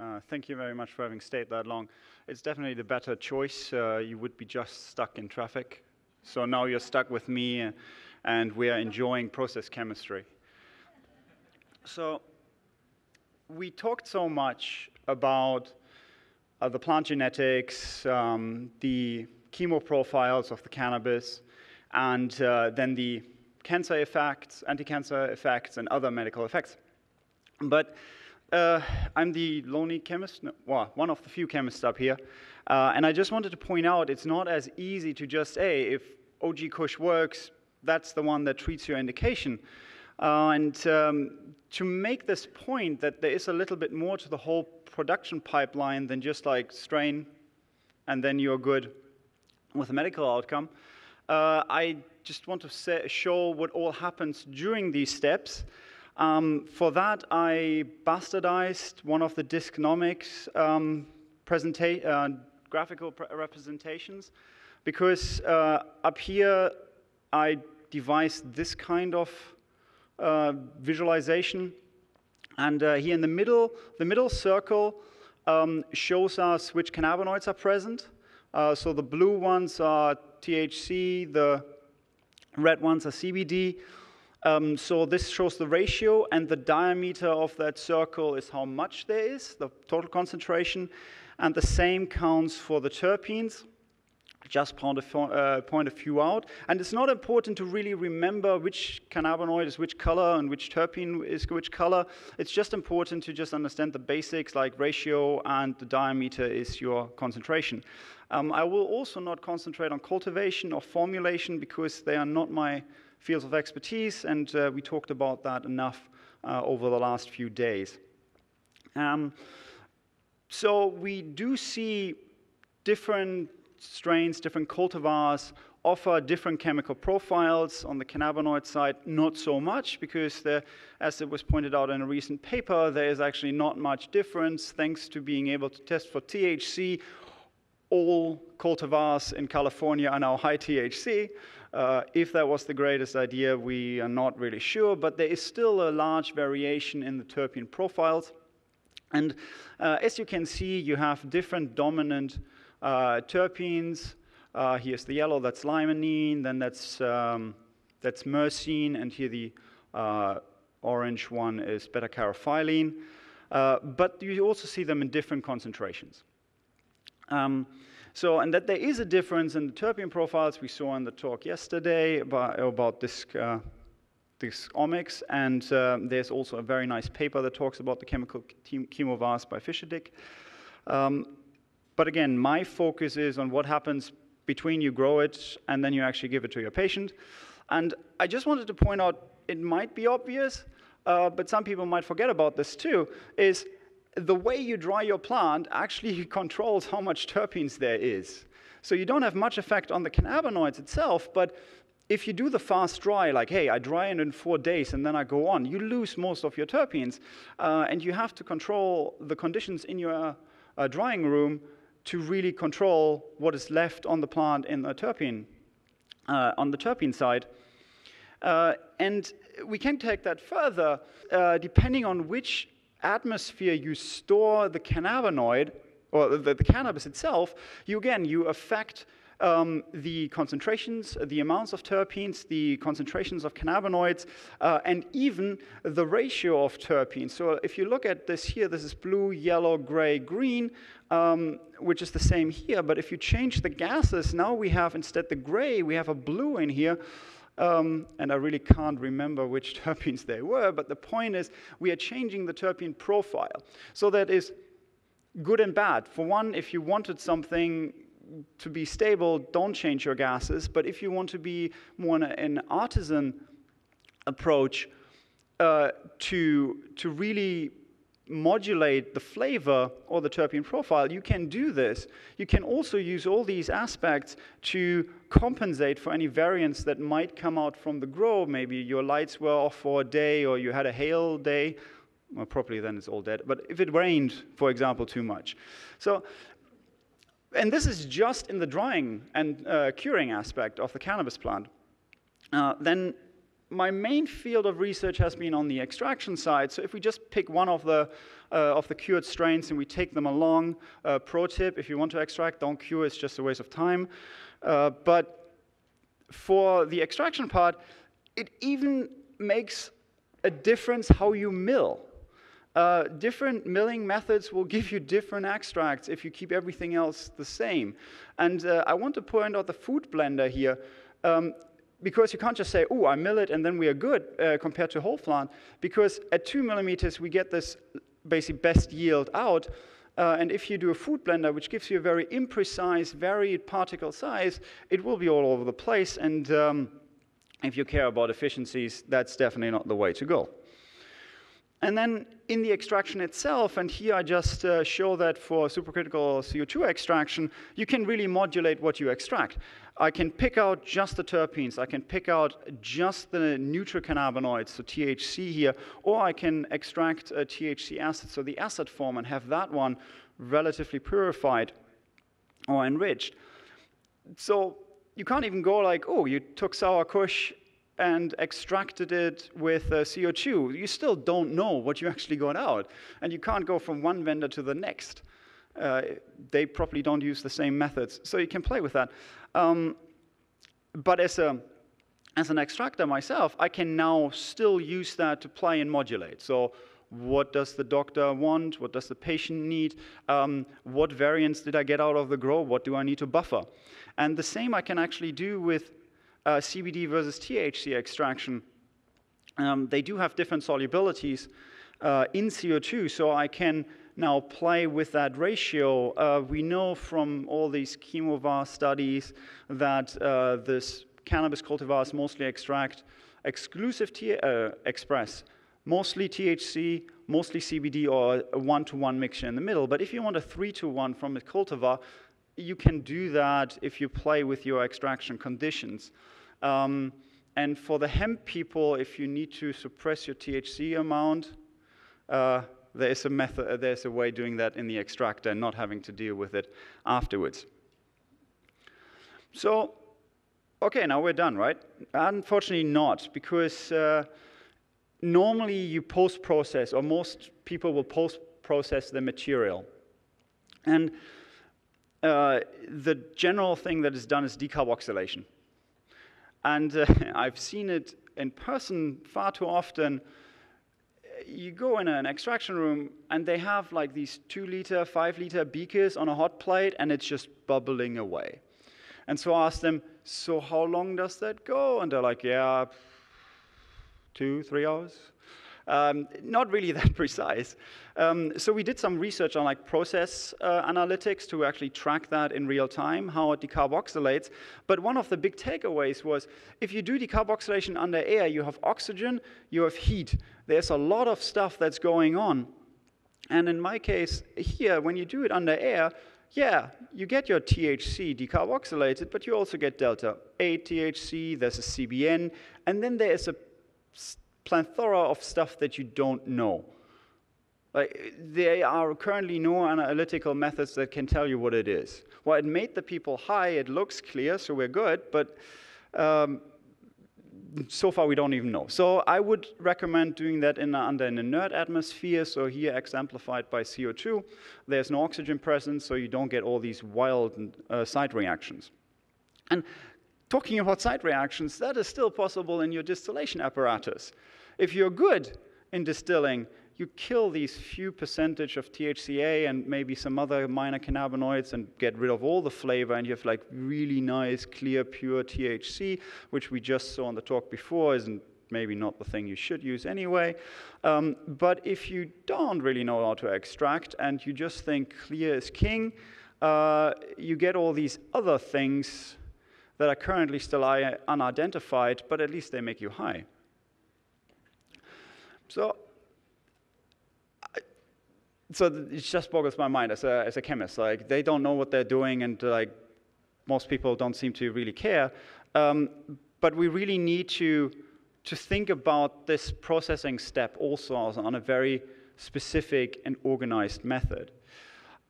Uh, thank you very much for having stayed that long. It's definitely the better choice. Uh, you would be just stuck in traffic. So now you're stuck with me, uh, and we are enjoying process chemistry. So we talked so much about uh, the plant genetics, um, the chemo profiles of the cannabis, and uh, then the cancer effects, anti-cancer effects, and other medical effects. But uh, I'm the lonely chemist, no, well, one of the few chemists up here, uh, and I just wanted to point out it's not as easy to just, hey, if OG Kush works, that's the one that treats your indication. Uh, and um, to make this point that there is a little bit more to the whole production pipeline than just like strain and then you're good with a medical outcome, uh, I just want to say, show what all happens during these steps. Um, for that, I bastardized one of the Discnomics um, uh, graphical representations because uh, up here I devised this kind of uh, visualization. And uh, here in the middle, the middle circle um, shows us which cannabinoids are present. Uh, so the blue ones are THC, the red ones are CBD. Um, so this shows the ratio, and the diameter of that circle is how much there is, the total concentration. And the same counts for the terpenes just point a, uh, point a few out. And it's not important to really remember which cannabinoid is which color and which terpene is which color. It's just important to just understand the basics like ratio and the diameter is your concentration. Um, I will also not concentrate on cultivation or formulation because they are not my fields of expertise, and uh, we talked about that enough uh, over the last few days. Um, so we do see different strains, different cultivars offer different chemical profiles. On the cannabinoid side, not so much, because there, as it was pointed out in a recent paper, there is actually not much difference thanks to being able to test for THC. All cultivars in California are now high THC. Uh, if that was the greatest idea, we are not really sure, but there is still a large variation in the terpene profiles. And uh, as you can see, you have different dominant uh, terpenes, uh, here's the yellow, that's limonene, then that's, um, that's myrcene, and here the uh, orange one is beta-caryophyllene. Uh, but you also see them in different concentrations. Um, so, and that there is a difference in the terpene profiles we saw in the talk yesterday about, about this, uh, this omics, and uh, there's also a very nice paper that talks about the chemical chemovars by Fischedick. Um, but again, my focus is on what happens between you grow it and then you actually give it to your patient. And I just wanted to point out, it might be obvious, uh, but some people might forget about this too, is the way you dry your plant actually controls how much terpenes there is. So you don't have much effect on the cannabinoids itself, but if you do the fast dry, like, hey, I dry it in four days and then I go on, you lose most of your terpenes. Uh, and you have to control the conditions in your uh, drying room to really control what is left on the plant in the terpene, uh, on the terpene side. Uh, and we can take that further, uh, depending on which atmosphere you store the cannabinoid, or the, the cannabis itself, you again, you affect um, the concentrations, the amounts of terpenes, the concentrations of cannabinoids, uh, and even the ratio of terpenes. So if you look at this here, this is blue, yellow, gray, green, um, which is the same here. But if you change the gases, now we have instead the gray, we have a blue in here. Um, and I really can't remember which terpenes they were, but the point is we are changing the terpene profile. So that is good and bad. For one, if you wanted something to be stable, don't change your gases. But if you want to be more an artisan approach uh, to, to really modulate the flavor or the terpene profile, you can do this. You can also use all these aspects to compensate for any variance that might come out from the grow. Maybe your lights were off for a day or you had a hail day. Well, probably then it's all dead. But if it rained, for example, too much. So and this is just in the drying and uh, curing aspect of the cannabis plant. Uh, then my main field of research has been on the extraction side. So if we just pick one of the uh, of the cured strains and we take them along, uh, pro tip: if you want to extract, don't cure; it's just a waste of time. Uh, but for the extraction part, it even makes a difference how you mill. Uh, different milling methods will give you different extracts if you keep everything else the same. And uh, I want to point out the food blender here. Um, because you can't just say, oh, I mill it and then we are good uh, compared to whole flan, because at two millimeters we get this basically best yield out. Uh, and if you do a food blender, which gives you a very imprecise, varied particle size, it will be all over the place. And um, if you care about efficiencies, that's definitely not the way to go. And then in the extraction itself, and here I just uh, show that for supercritical CO2 extraction, you can really modulate what you extract. I can pick out just the terpenes, I can pick out just the neutral cannabinoids, so THC here, or I can extract a THC acid, so the acid form, and have that one relatively purified or enriched. So you can't even go like, oh, you took sour kush and extracted it with uh, CO2, you still don't know what you actually got out. And you can't go from one vendor to the next. Uh, they probably don't use the same methods. So you can play with that. Um, but as, a, as an extractor myself, I can now still use that to play and modulate. So what does the doctor want? What does the patient need? Um, what variants did I get out of the grow? What do I need to buffer? And the same I can actually do with uh, CBD versus THC extraction, um, they do have different solubilities uh, in CO2, so I can now play with that ratio. Uh, we know from all these chemovar studies that uh, this cannabis cultivars mostly extract exclusive T uh, express mostly THC, mostly CBD, or a one-to-one mixture in the middle. But if you want a three-to-one from a cultivar, you can do that if you play with your extraction conditions. Um, and for the hemp people, if you need to suppress your THC amount, uh, there is a method, uh, there's a way doing that in the extractor and not having to deal with it afterwards. So, okay, now we're done, right? Unfortunately not, because uh, normally you post-process, or most people will post-process the material. And uh, the general thing that is done is decarboxylation. And uh, I've seen it in person far too often. You go in an extraction room and they have like these two liter, five liter beakers on a hot plate and it's just bubbling away. And so I asked them, So how long does that go? And they're like, Yeah, two, three hours. Um, not really that precise. Um, so we did some research on like process uh, analytics to actually track that in real time, how it decarboxylates. But one of the big takeaways was if you do decarboxylation under air, you have oxygen, you have heat. There's a lot of stuff that's going on. And in my case here, when you do it under air, yeah, you get your THC decarboxylated, but you also get delta 8 THC, there's a CBN, and then there is a plethora of stuff that you don't know. Like, there are currently no analytical methods that can tell you what it is. Well, it made the people high, it looks clear, so we're good, but um, so far we don't even know. So I would recommend doing that in under an inert atmosphere, so here exemplified by CO2. There's no oxygen present, so you don't get all these wild uh, side reactions. And talking about side reactions, that is still possible in your distillation apparatus. If you're good in distilling, you kill these few percentage of THCA and maybe some other minor cannabinoids and get rid of all the flavor, and you have like really nice, clear, pure THC, which we just saw in the talk before isn't maybe not the thing you should use anyway. Um, but if you don't really know how to extract and you just think clear is king, uh, you get all these other things that are currently still unidentified, but at least they make you high. So, I, so it just boggles my mind as a, as a chemist. Like, they don't know what they're doing, and like, most people don't seem to really care. Um, but we really need to, to think about this processing step also on a very specific and organized method.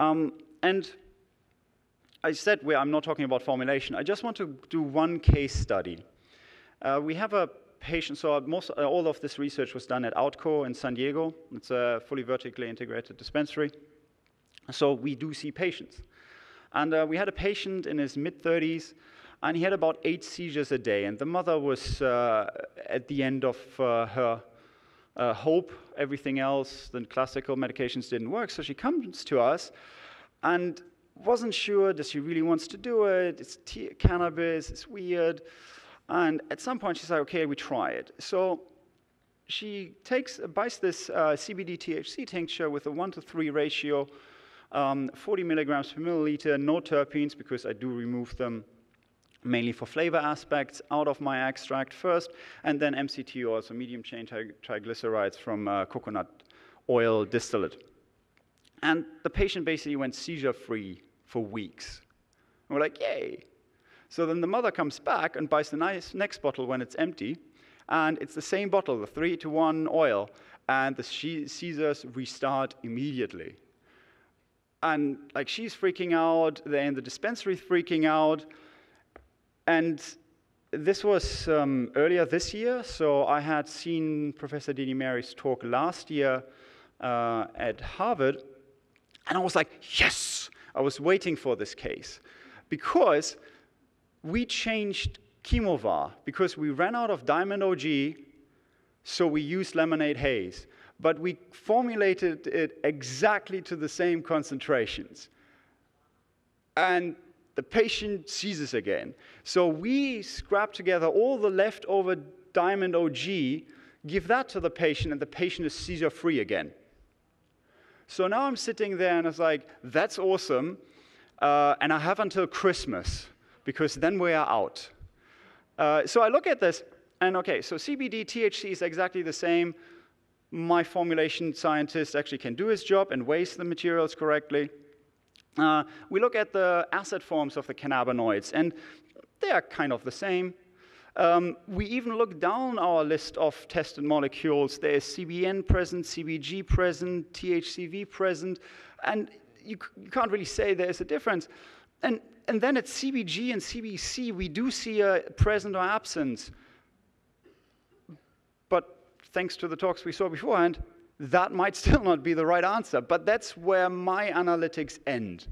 Um, and I said I'm not talking about formulation. I just want to do one case study. Uh, we have a patient, so most, uh, all of this research was done at Outco in San Diego. It's a fully vertically integrated dispensary. So we do see patients. And uh, we had a patient in his mid 30s, and he had about eight seizures a day. And the mother was uh, at the end of uh, her uh, hope. Everything else, the classical medications didn't work. So she comes to us and wasn't sure does she really wants to do it? It's cannabis, it's weird. And at some point, she's like, okay, we try it. So she takes, buys this uh, CBD THC tincture with a 1 to 3 ratio, um, 40 milligrams per milliliter, no terpenes because I do remove them mainly for flavor aspects out of my extract first, and then MCT oil, so medium chain triglycerides from uh, coconut oil distillate. And the patient basically went seizure free for weeks. And we're like, yay. So then the mother comes back and buys the nice next bottle when it's empty, and it's the same bottle, the three to one oil, and the seizures restart immediately. And like she's freaking out, they're in the dispensary freaking out, and this was um, earlier this year, so I had seen Professor Dini Mary's talk last year uh, at Harvard, and I was like, yes, I was waiting for this case because we changed Chemovar because we ran out of Diamond OG, so we used Lemonade Haze. But we formulated it exactly to the same concentrations. And the patient seizes again. So we scrap together all the leftover Diamond OG, give that to the patient, and the patient is seizure free again. So now I'm sitting there and it's like, that's awesome. Uh, and I have until Christmas because then we are out. Uh, so I look at this, and okay, so CBD, THC is exactly the same. My formulation scientist actually can do his job and weighs the materials correctly. Uh, we look at the acid forms of the cannabinoids, and they are kind of the same. Um, we even look down our list of tested molecules. There is CBN present, CBG present, THCV present, and you, you can't really say there's a difference. And and then at CBG and CBC, we do see a present or absence. But thanks to the talks we saw beforehand, that might still not be the right answer. But that's where my analytics end.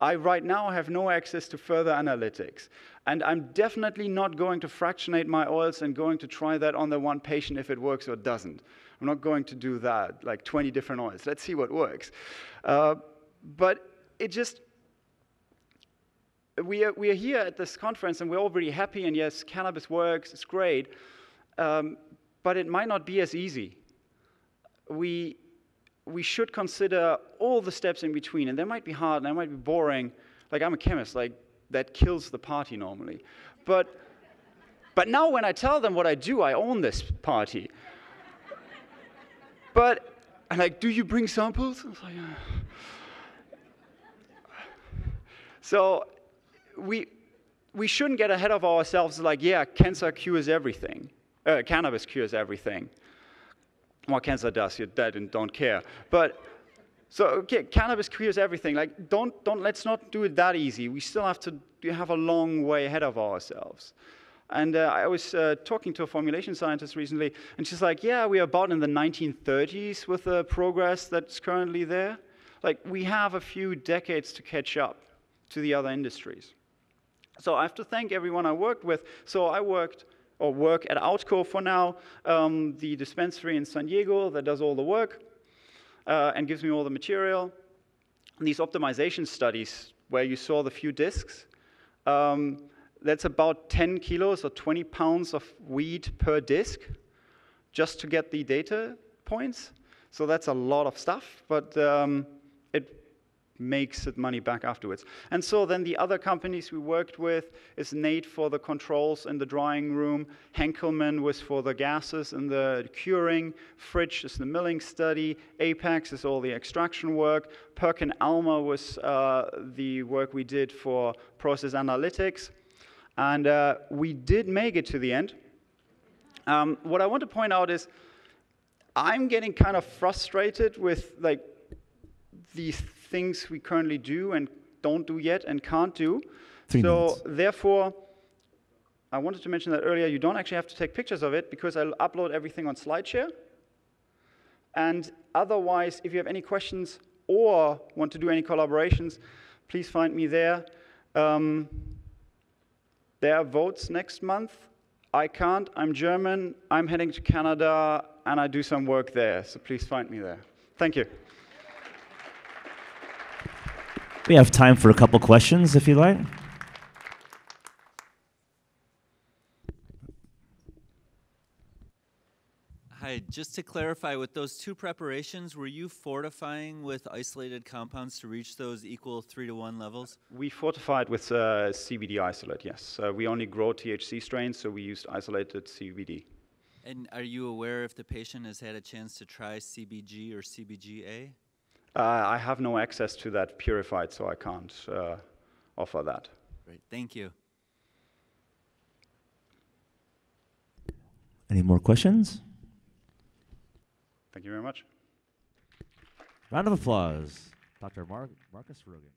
I right now have no access to further analytics. And I'm definitely not going to fractionate my oils and going to try that on the one patient if it works or doesn't. I'm not going to do that, like 20 different oils. Let's see what works. Uh, but it just, we are, we are here at this conference and we're all really happy, and yes, cannabis works, it's great, um, but it might not be as easy. We, we should consider all the steps in between, and they might be hard and they might be boring. Like, I'm a chemist, like, that kills the party normally. But, but now, when I tell them what I do, I own this party. But, I'm like, do you bring samples? Like, uh. So, we, we shouldn't get ahead of ourselves like, yeah, cancer cures everything. Uh, cannabis cures everything. Well, cancer does, you're dead and don't care. But, so, okay, cannabis cures everything. Like, don't, don't, let's not do it that easy. We still have to have a long way ahead of ourselves. And uh, I was uh, talking to a formulation scientist recently, and she's like, yeah, we are about in the 1930s with the progress that's currently there. Like, we have a few decades to catch up to the other industries. So I have to thank everyone I worked with. So I worked or work at Outco for now, um, the dispensary in San Diego that does all the work uh, and gives me all the material. And these optimization studies where you saw the few discs, um, that's about 10 kilos or 20 pounds of weed per disc just to get the data points. So that's a lot of stuff, but um, makes it money back afterwards. And so then the other companies we worked with is Nate for the controls in the drying room, Henkelman was for the gases and the curing, Fritsch is the milling study, Apeks is all the extraction work, Perkin Elmer was uh, the work we did for process analytics. And uh, we did make it to the end. Um, what I want to point out is I'm getting kind of frustrated with like these things we currently do and don't do yet and can't do. Three so minutes. therefore, I wanted to mention that earlier. You don't actually have to take pictures of it because I'll upload everything on SlideShare. And otherwise, if you have any questions or want to do any collaborations, please find me there. Um, there are votes next month. I can't. I'm German. I'm heading to Canada, and I do some work there. So please find me there. Thank you. We have time for a couple questions if you like. Hi, just to clarify, with those two preparations, were you fortifying with isolated compounds to reach those equal three to one levels? We fortified with uh, CBD isolate, yes. Uh, we only grow THC strains, so we used isolated CBD. And are you aware if the patient has had a chance to try CBG or CBGA? Uh, I have no access to that purified, so I can't uh, offer that. Great, thank you. Any more questions? Thank you very much. Round of applause, Dr. Mar- Markus Roggen.